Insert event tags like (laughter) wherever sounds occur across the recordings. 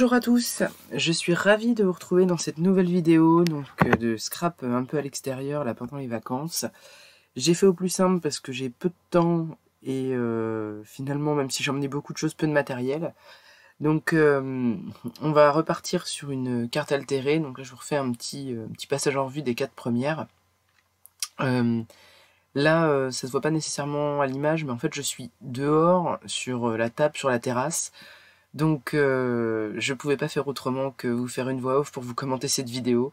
Bonjour à tous, je suis ravie de vous retrouver dans cette nouvelle vidéo donc euh, de scrap un peu à l'extérieur là pendant les vacances. J'ai fait au plus simple parce que j'ai peu de temps et euh, finalement même si j'emmenais beaucoup de choses, peu de matériel. Donc euh, on va repartir sur une carte altérée, donc là je vous refais un petit, petit passage en revue des quatre premières. là ça se voit pas nécessairement à l'image mais en fait je suis dehors sur la table sur la terrasse. Donc euh, je pouvais pas faire autrement que vous faire une voix off pour vous commenter cette vidéo.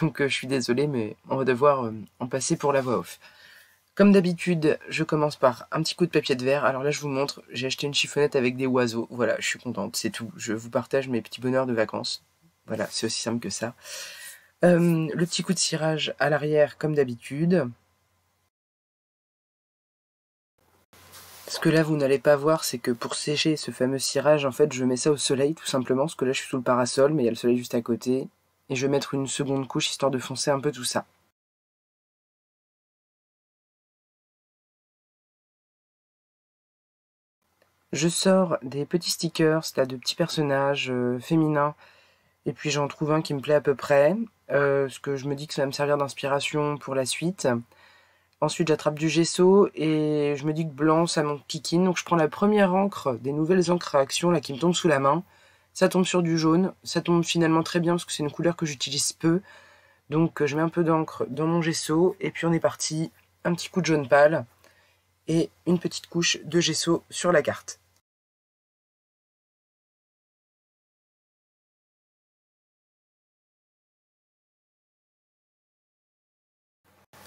Donc euh, je suis désolé mais on va devoir euh, en passer pour la voix off. Comme d'habitude, je commence par un petit coup de papier de verre. Alors là je vous montre, j'ai acheté une chiffonnette avec des oiseaux. Voilà, je suis contente, c'est tout. Je vous partage mes petits bonheurs de vacances. Voilà, c'est aussi simple que ça. le petit coup de cirage à l'arrière comme d'habitude. Ce que là vous n'allez pas voir, c'est que pour sécher ce fameux cirage, en fait, je mets ça au soleil tout simplement, parce que là je suis sous le parasol, mais il y a le soleil juste à côté. Et je vais mettre une seconde couche histoire de foncer un peu tout ça. Je sors des petits stickers, là, de petits personnages euh, féminins, et puis j'en trouve un qui me plaît à peu près, euh, parce que je me dis que ça va me servir d'inspiration pour la suite. Ensuite, j'attrape du gesso et je me dis que blanc, ça manque kikine. Donc, je prends la première encre des nouvelles encres à action qui me tombe sous la main. Ça tombe sur du jaune. Ça tombe finalement très bien parce que c'est une couleur que j'utilise peu. Donc, je mets un peu d'encre dans mon gesso et puis on est parti. Un petit coup de jaune pâle et une petite couche de gesso sur la carte.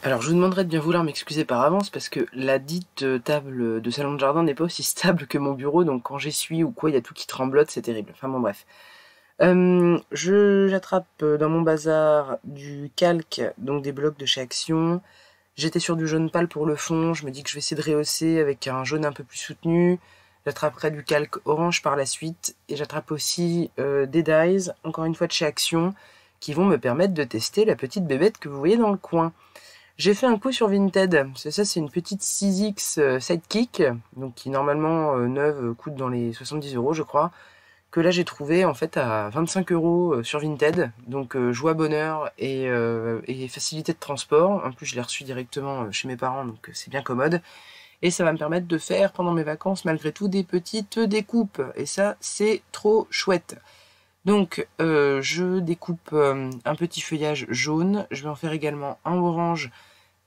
Alors je vous demanderai de bien vouloir m'excuser par avance parce que la dite euh, table de salon de jardin n'est pas aussi (laughs) stable que mon bureau, donc quand j'essuie ou quoi, il y a tout qui tremblote, c'est terrible. Enfin bon bref. Euh, j'attrape euh, dans mon bazar du calque, donc des blocs de chez Action. J'étais sur du jaune pâle pour le fond, je me dis que je vais essayer de rehausser avec un jaune un peu plus soutenu. J'attraperai du calque orange par la suite et j'attrape aussi des dyes, encore une fois de chez Action, qui vont me permettre de tester la petite bébête que vous voyez dans le coin. J'ai fait un coup sur Vinted. C'est ça, c'est une petite 6X euh, Sidekick, donc qui normalement euh, neuve euh, coûte dans les 70 euros, je crois. Que là j'ai trouvé en fait à 25 euros sur Vinted. Donc joie, bonheur et, et, facilité de transport. En plus, je l'ai reçu directement chez mes parents, donc c'est bien commode. Et ça va me permettre de faire pendant mes vacances malgré tout des petites découpes. Et ça, c'est trop chouette. Donc, je découpe un petit feuillage jaune. Je vais en faire également un orange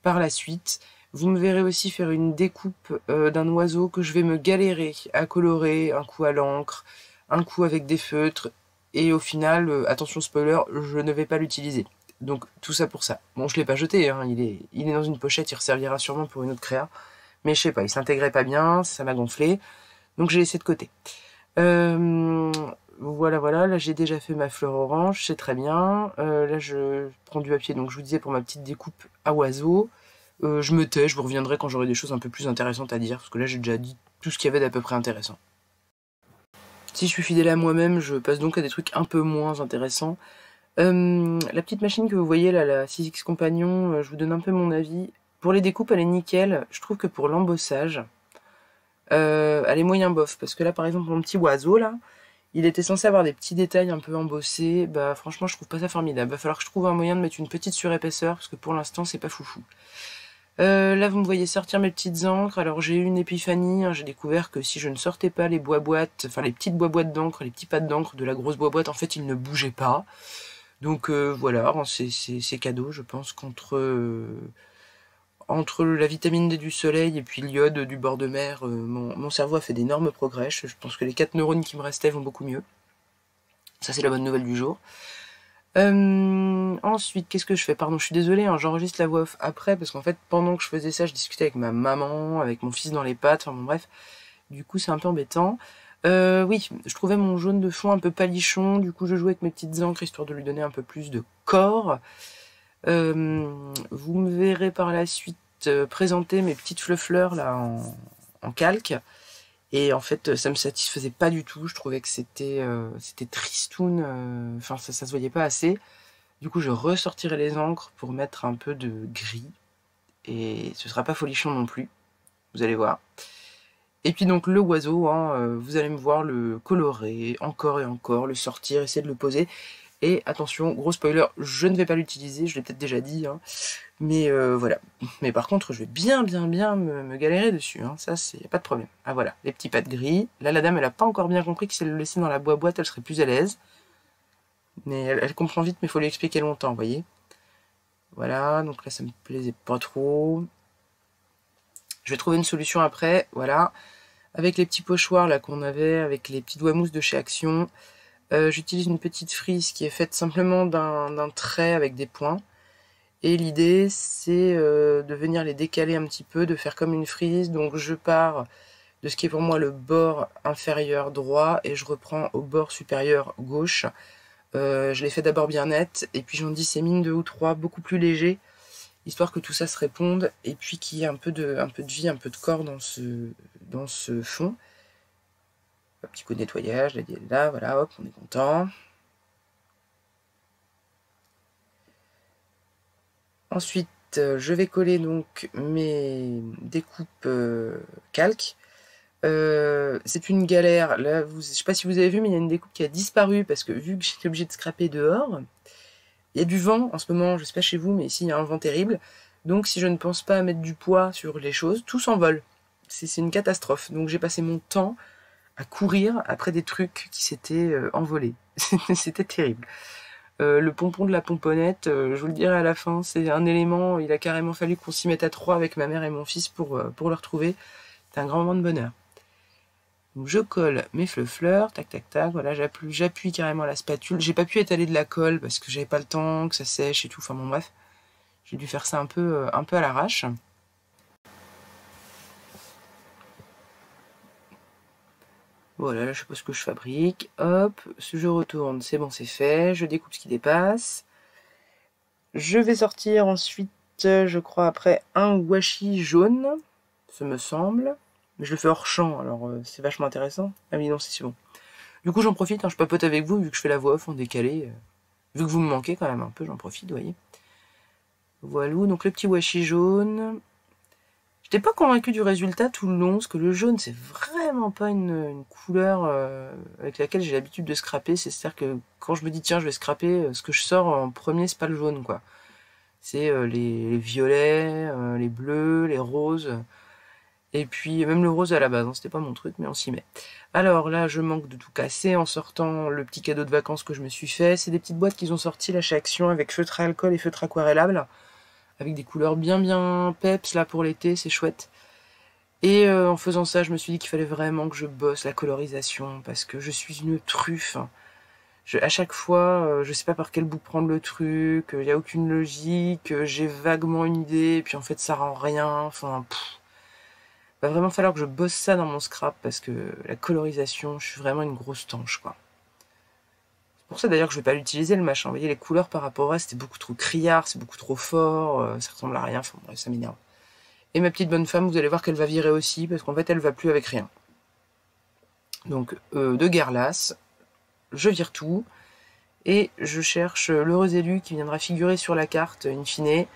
par la suite. Vous me verrez aussi faire une découpe euh, d'un oiseau que je vais me galérer à colorer, un coup à l'encre, un coup avec des feutres, et au final, euh, attention spoiler, je ne vais pas l'utiliser. Donc tout ça pour ça. Bon, je l'ai pas jeté, hein, il, est, dans une pochette, il resservira sûrement pour une autre créa. Mais je sais pas, il s'intégrait pas bien, ça m'a gonflé. Donc j'ai laissé de côté. Euh, voilà, voilà, là j'ai déjà fait ma fleur orange, c'est très bien. Euh, là je prends du papier, donc je vous disais pour ma petite découpe à oiseau. Euh, je me tais, je vous reviendrai quand j'aurai des choses un peu plus intéressantes à dire, parce que là j'ai déjà dit tout ce qu'il y avait d'à peu près intéressant. Si je suis fidèle à moi-même, je passe donc à des trucs un peu moins intéressants. Euh, la petite machine que vous voyez là, la 6X Compagnon, je vous donne un peu mon avis. Pour les découpes, elle est nickel. Je trouve que pour l'embossage, elle est moyen bof. Parce que là, par exemple, mon petit oiseau, là, il était censé avoir des petits détails un peu embossés. Bah franchement, je trouve pas ça formidable. Va falloir que je trouve un moyen de mettre une petite surépaisseur parce que pour l'instant, c'est pas foufou. Euh, là, vous me voyez sortir mes petites encres. Alors, j'ai eu une épiphanie. Hein. J'ai découvert que si je ne sortais pas les bois-boîtes, enfin les petites bois-boîtes d'encre, les petits pattes d'encre de la grosse bois-boîte, en fait, ils ne bougeaient pas. Donc euh, voilà, hein, c'est cadeau, je pense, contre... Euh, entre la vitamine D du soleil et puis l'iode du bord de mer, euh, mon, cerveau a fait d'énormes progrès. Je, pense que les 4 neurones qui me restaient vont beaucoup mieux. Ça, c'est la bonne nouvelle du jour. Euh, ensuite, qu'est-ce que je fais? Pardon, je suis désolée, hein, j'enregistre la voix off après, parce qu'en fait, pendant que je faisais ça, je discutais avec ma maman, avec mon fils dans les pattes, enfin bon, bref. Du coup, c'est un peu embêtant. Euh, oui, je trouvais mon jaune de fond un peu palichon, du coup, je jouais avec mes petites encres, histoire de lui donner un peu plus de corps. Euh, vous me verrez par la suite euh, présenter mes petites fleurs là en, calque. Et en fait, ça me satisfaisait pas du tout. Je trouvais que c'était euh, c'était tristoun. Enfin, ça, ça se voyait pas assez. Du coup, je ressortirai les encres pour mettre un peu de gris. Et ce sera pas folichon non plus. Vous allez voir. Et puis donc le oiseau, hein, vous allez me voir le colorer encore et encore, le sortir, essayer de le poser. Et attention, gros spoiler, je ne vais pas l'utiliser, je l'ai peut-être déjà dit. Hein. mais euh, voilà. Mais par contre, je vais bien, bien, bien me, galérer dessus. Hein. Ça, c'est pas de problème. Ah voilà, les petits pattes gris. Là, la dame, elle a pas encore bien compris que si elle le laissait dans la boîte, elle serait plus à l'aise. Mais elle, comprend vite, mais il faut lui expliquer longtemps, vous voyez. Voilà, donc là, ça me plaisait pas trop. Je vais trouver une solution après, voilà. Avec les petits pochoirs là qu'on avait, avec les petites doigts mousse de chez Action, euh, j'utilise une petite frise qui est faite simplement d'un trait avec des points. Et l'idée, c'est euh, de venir les décaler un petit peu, de faire comme une frise. Donc je pars de ce qui est pour moi le bord inférieur droit et je reprends au bord supérieur gauche. Euh, je les fais d'abord bien net et puis j'en dissémine deux ou trois beaucoup plus légers histoire que tout ça se réponde et puis qu'il y ait un peu de, vie, un peu de corps dans ce fond. Petit coup de nettoyage, là, voilà, hop, on est content. Ensuite, euh, je vais coller donc mes découpes euh, calques. Euh, c'est une galère. Là, vous, je sais pas si vous avez vu, mais il y a une découpe qui a disparu parce que vu que j'étais obligé de scraper dehors, il y a du vent en ce moment, je sais pas chez vous, mais ici il y a un vent terrible. Donc si je ne pense pas à mettre du poids sur les choses, tout s'envole. C'est une catastrophe. Donc j'ai passé mon temps à courir après des trucs qui s'étaient euh, envolés. (laughs) C'était terrible. Euh, le pompon de la pomponnette, euh, je vous le dirai à la fin, c'est un élément, il a carrément fallu qu'on s'y mette à trois avec ma mère et mon fils pour, le retrouver. C'est un grand moment de bonheur. Je colle mes fleurs, tac tac tac, voilà, j'appuie carrément la spatule. J'ai pas pu étaler de la colle parce que j'avais pas le temps, que ça sèche et tout, enfin bon bref. J'ai dû faire ça un peu, un peu à l'arrache. Voilà, là je sais pas ce que je fabrique. Hop, je retourne, c'est bon, c'est fait. Je découpe ce qui dépasse. Je vais sortir ensuite, je crois, après un washi jaune, ce me semble. Mais je le fais hors champ, alors euh, c'est vachement intéressant. Ah oui, non, c'est bon. Du coup, j'en profite, hein, je papote avec vous, vu que je fais la voix off en décalé. Euh, vu que vous me manquez quand même un peu, j'en profite, vous voyez. Voilà, donc le petit washi jaune. J'étais pas convaincu du résultat tout le long, parce que le jaune, c'est vraiment pas une, couleur euh, avec laquelle j'ai l'habitude de scraper. C'est-à-dire que quand je me dis, tiens, je vais scraper, ce que je sors en premier, c'est pas le jaune, quoi. C'est les, violets, les bleus, les roses. Et puis même le rose à la base, hein, c'était pas mon truc, mais on s'y met. Alors là, je manque de tout casser en sortant le petit cadeau de vacances que je me suis fait. C'est des petites boîtes qu'ils ont sorties là chez Action avec feutre à alcool et feutre aquarellable. Avec des couleurs bien bien peps là pour l'été, c'est chouette. Et euh, en faisant ça, je me suis dit qu'il fallait vraiment que je bosse la colorisation parce que je suis une truffe. Je, à chaque fois, euh, je sais pas par quel bout prendre le truc, il n'y a aucune logique, j'ai vaguement une idée, et puis en fait ça rend rien, enfin... Va vraiment falloir que je bosse ça dans mon scrap parce que la colorisation, je suis vraiment une grosse tanche, quoi. Ça d'ailleurs que je vais pas l'utiliser le machin. Vous voyez, les couleurs par rapport à c'était beaucoup trop criard, c'est beaucoup trop fort, euh, ça ressemble à rien, enfin bref, ça m'énerve. Et ma petite bonne femme, vous allez voir qu'elle va virer aussi, parce qu'en fait, elle va plus avec rien. Donc, euh, de guerre lasse, je vire tout, et je cherche l'heureux élu qui viendra figurer sur la carte, in fine,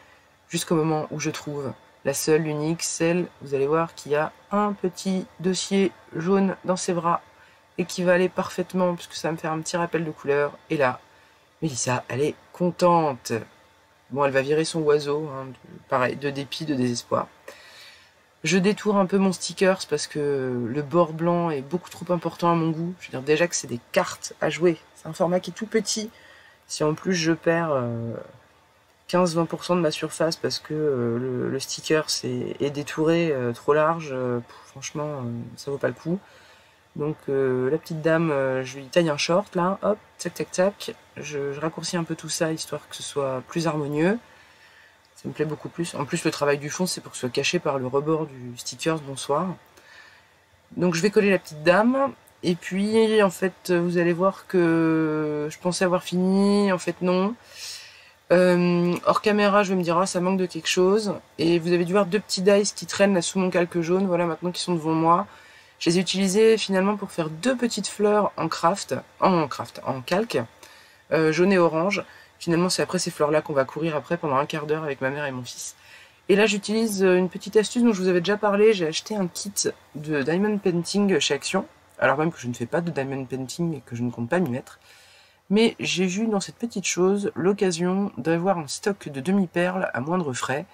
jusqu'au moment où je trouve la seule, l'unique, celle, vous allez voir, qui a un petit dossier jaune dans ses bras et qui va aller parfaitement, puisque ça va me faire un petit rappel de couleur. Et là, Mélissa, elle est contente. Bon, elle va virer son oiseau, hein, pareil, de dépit, de désespoir. Je détourne un peu mon stickers parce que le bord blanc est beaucoup trop important à mon goût. Je veux dire déjà que c'est des cartes à jouer. C'est un format qui est tout petit. Si en plus je perds euh, 15-20% de ma surface parce que euh, le, sticker est, détouré euh, trop large. Euh, franchement, ça vaut pas le coup. Donc la petite dame, je lui taille un short là, hop, tac tac tac. Je, raccourcis un peu tout ça histoire que ce soit plus harmonieux. Ça me plaît beaucoup plus. En plus, le travail du fond, c'est pour que ce soit caché par le rebord du sticker bonsoir. Donc je vais coller la petite dame. Et puis, en fait, vous allez voir que je pensais avoir fini. En fait, non. Euh, hors caméra, je vais me dire, ah, ça manque de quelque chose. Et vous avez dû voir deux petits dice qui traînent là sous mon calque jaune, voilà, maintenant qui sont devant moi. Je les ai utilisés finalement pour faire deux petites fleurs en craft, en craft, en calque, euh, jaune et orange. Finalement, c'est après ces fleurs-là qu'on va courir après pendant un quart d'heure avec ma mère et mon fils. Et là, j'utilise une petite astuce dont je vous avais déjà parlé. J'ai acheté un kit de diamond painting chez Action. Alors même que je ne fais pas de diamond painting et que je ne compte pas m'y mettre. Mais j'ai vu dans cette petite chose l'occasion d'avoir un stock de demi-perles à moindre frais.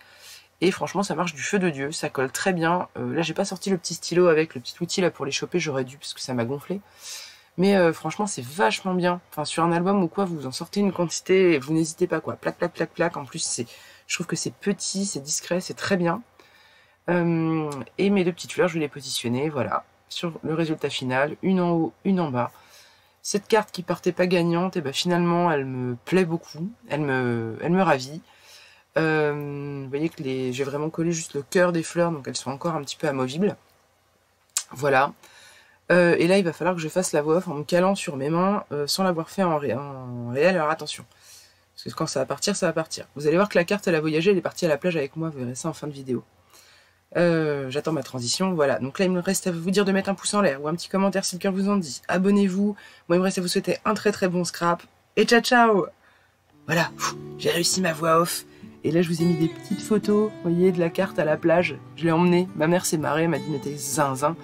Et franchement, ça marche du feu de Dieu, ça colle très bien. Euh, là, j'ai pas sorti le petit stylo avec le petit outil là pour les choper, j'aurais dû parce que ça m'a gonflé. Mais euh, franchement, c'est vachement bien. Enfin, sur un album ou quoi, vous en sortez une quantité vous n'hésitez pas quoi. Plac, plac, plac, plac. En plus, c'est, je trouve que c'est petit, c'est discret, c'est très bien. Euh, et mes deux petites fleurs, je vais les positionner, voilà, sur le résultat final, une en haut, une en bas. Cette carte qui partait pas gagnante, et ben finalement, elle me plaît beaucoup, elle me, elle me ravit. Euh, vous voyez que j'ai vraiment collé juste le cœur des fleurs, donc elles sont encore un petit peu amovibles. Voilà. Euh, et là, il va falloir que je fasse la voix off en me calant sur mes mains euh, sans l'avoir fait en, réel. Alors attention, parce que quand ça va partir, ça va partir. Vous allez voir que la carte, elle a voyagé, elle est partie à la plage avec moi. Vous verrez ça en fin de vidéo. J'attends ma transition, voilà. Donc là, il me reste à vous dire de mettre un pouce en l'air ou un petit commentaire si le cœur vous en dit. Abonnez-vous. Moi, il me reste à vous souhaiter un très très bon scrap. Et ciao ciao Voilà, j'ai réussi ma voix off. Et là, je vous ai mis des petites photos, vous voyez, de la carte à la plage. Je l'ai emmenée. Ma mère s'est marrée, m'a dit, mais t'es zinzin.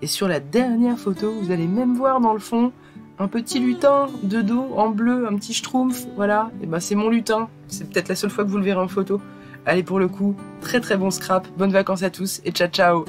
Et sur la dernière photo, vous allez même voir dans le fond un petit lutin de dos en bleu, un petit schtroumpf, voilà. Et ben c'est mon lutin. C'est peut-être la seule fois que vous le verrez en photo. Allez pour le coup, très très bon scrap. Bonnes vacances à tous et ciao ciao.